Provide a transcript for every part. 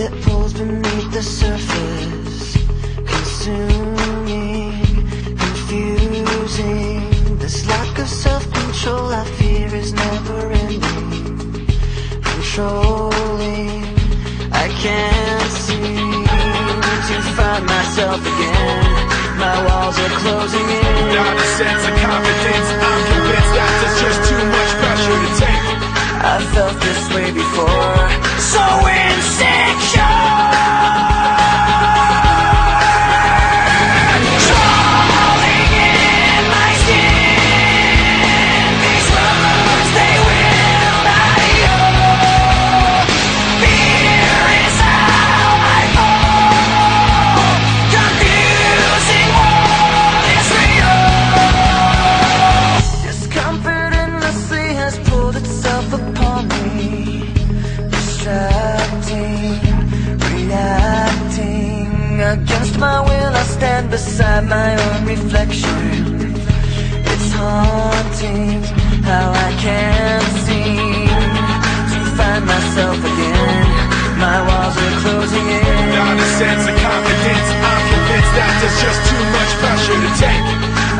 that pulls beneath the surface Consuming, confusing. This lack of self-control I fear is never ending Controlling, I can't seem to find myself again My walls are closing in. Not a sense of confidence, I'm convinced That's just too much pressure to take. I felt this way before. Against my will I stand beside my own reflection. It's haunting how I can't seem To find myself again. My walls are closing in. Not a sense of confidence I'm convinced that there's just too much pressure to take.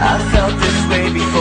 I felt this way before.